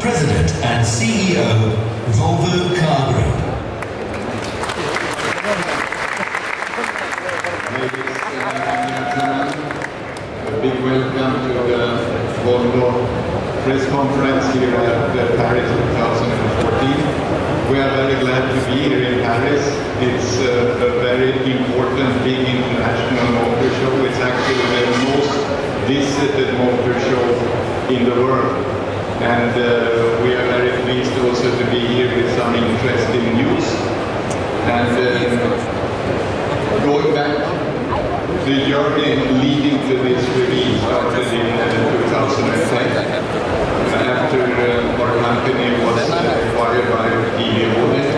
President and CEO, Volvo Car Group. Ladies and gentlemen, a big welcome to the Volvo press conference here at the Paris 2014. We are very glad to be here in Paris. It's uh, a very important, big international motor show. It's actually the most visited motor show in the world. And uh, we are very pleased also to be here with some interesting news. And uh, going back, the journey leading to this release started in uh, 2010 after uh, our company was uh, acquired by DB Audit.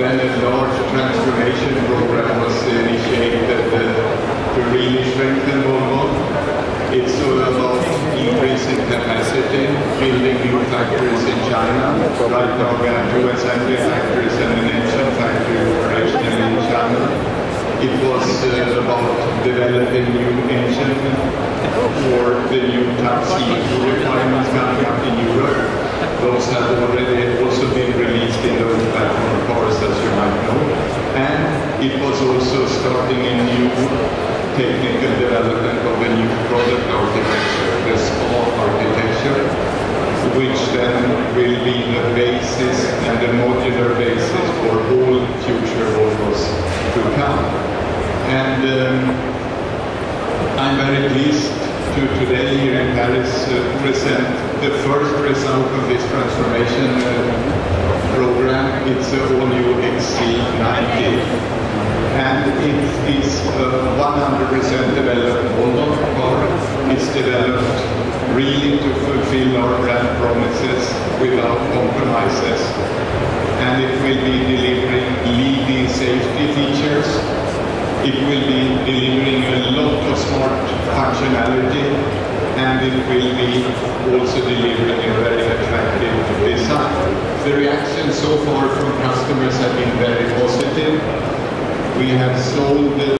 Then a large transformation program was initiated uh, to really strengthen Volvo. It's all about increasing capacity, building new factories in China. Right now we have two assembly factories and an engine factory operational in China. It was uh, about developing new engine for the new CO2 requirements coming up in Europe. Those have already also been released in those platform cars, as you might know. And it was also starting a new technical development of a new product architecture, the SPA architecture, which then will be the basis and a modular basis for all future Volvos to come. And um, I'm very pleased to today here in Paris uh, present the first result of this transformation uh, program. It's a all-new XC90 and it is 100% developed Volvo car. It's developed really to fulfill our brand promises without compromises. And it will be delivering leading safety features it will be delivering a lot of smart functionality and it will be also delivering a very attractive design. The reaction so far from customers have been very positive. We have sold